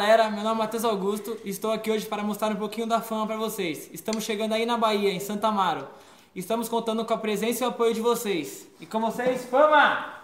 Galera, meu nome é Matheus Augusto e estou aqui hoje para mostrar um pouquinho da fama para vocês. Estamos chegando aí na Bahia, em Santa Amaro. Estamos contando com a presença e o apoio de vocês. E com vocês, fama!